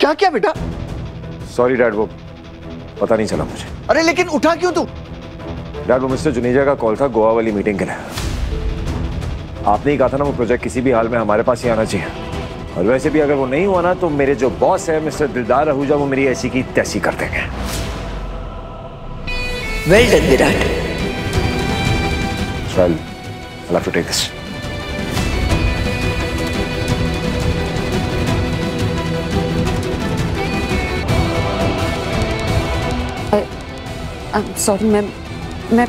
क्या क्या बेटा? सॉरी डैड वो पता नहीं चला मुझे। अरे लेकिन उठा क्यों तू? डैड वो मिस्टर जुनेजा का कॉल था गोवा वाली मीटिंग के लिए। आपने ही कहा था ना वो प्रोजेक्ट किसी भी हाल में हमारे पास ही आना चाहिए। और वैसे भी अगर वो नहीं हुआ ना तो मेरे जो बॉस है मिस्टर दिलदार आहूजा वो मेरी ऐसी की तैसी कर देंगे। Well done Virat I'll, I'll have to take this. Sorry मैं मैं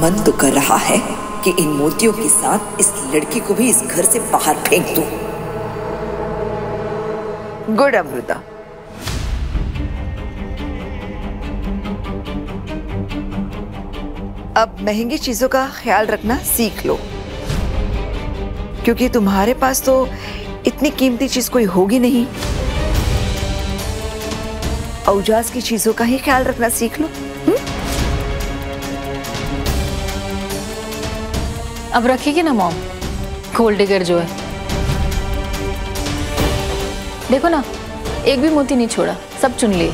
मन तो कर रहा है कि इन मोतियों के साथ इस लड़की को भी इस घर से बाहर फेंक दूँ। गुड अमृता। अब महँगी चीज़ों का ख्याल रखना सीख लो। क्योंकि तुम्हारे पास तो इतनी कीमती चीज़ कोई होगी नहीं। औजाज की चीज़ों का ही ख्याल रखना सीख लो अब रखेगी ना मॉम? गोल्ड डिगर जो है। देखो ना एक भी मोती नहीं छोड़ा सब चुन लिए।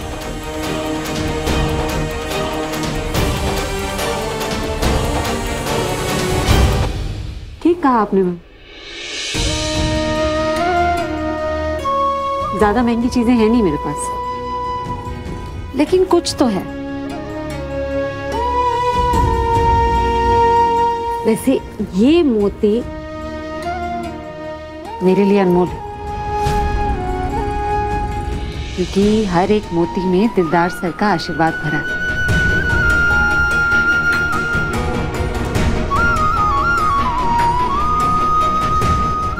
ठीक कहा आपने मैम। ज़्यादा महँगी चीज़ें हैं नहीं मेरे पास। लेकिन कुछ तो है। वैसे ये मोती मेरे लिए अनमोल है। क्योंकि हर एक मोती में दिलदार सर का आशीर्वाद भरा है।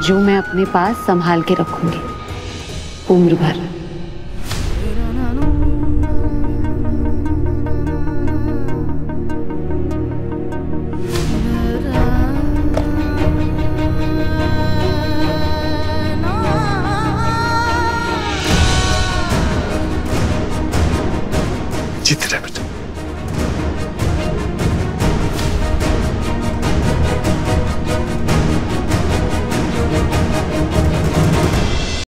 जो मैं अपने पास संभाल के रखूँगी। उम्र भर। जीते रहे बेटा